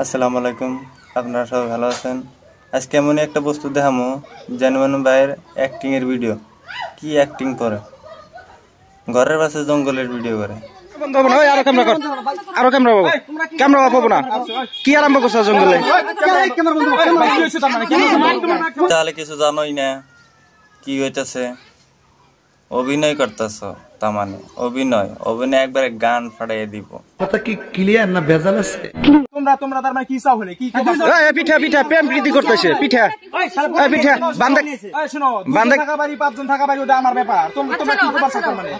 আসসালামু আলাইকুম আপনারা সবাই ভালো আছেন? আজকে এমনই একটা বস্তু দেখামো জানমানু ভাইয়ের অ্যাক্টিং এর ভিডিও কি অ্যাক্টিং করে? ঘরের পাশে জঙ্গলের ভিডিও করে। আরও ক্যামেরা কর আরও ক্যামেরা পাবো। ক্যামেরা পাবো না। কি আরম্ভ করছ জঙ্গলে? ক্যামেরা বন্ধ করো ভাই কি হইছে তার মানে? ক্যামেরা বন্ধ করো তাহলে কিছু জানোই না কি হইতেছে? অভিনয় করতেছ তার মানে অভিনয় অভিনয় একবারে গান ফাটাইয়ে দিব। কথা কি ক্লিয়ার না ভেজাল আছে? তোমরা তোমরা তার মানে কি চাও হলে? কি পিঠা পিঠা প্রেম প্রীতি করতেছে পিঠা। এই পিঠা বান্দা এই শোনো বান্দা থাকা বাড়ি পাঁচজন থাকা বাড়ি ওটা আমার ব্যাপার। তোমরা তোমরা কি করবা তার মানে?